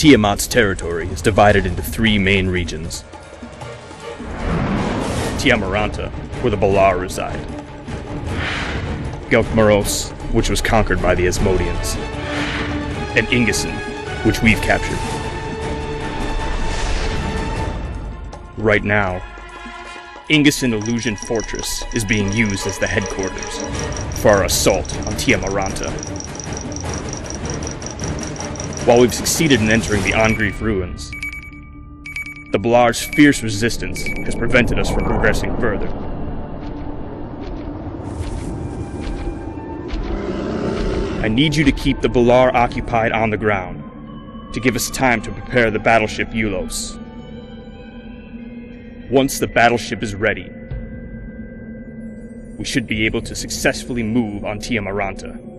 Tiamat's territory is divided into three main regions. Tiamaranta, where the Balaur reside. Gelkmaros, which was conquered by the Asmodians. And Inggison, which we've captured. Right now, Inggison Illusion Fortress is being used as the headquarters for our assault on Tiamaranta. While we've succeeded in entering the Angrief ruins, the Balaur's fierce resistance has prevented us from progressing further. I need you to keep the Balaur occupied on the ground, to give us time to prepare the battleship Eulos. Once the battleship is ready, we should be able to successfully move on Tiamaranta.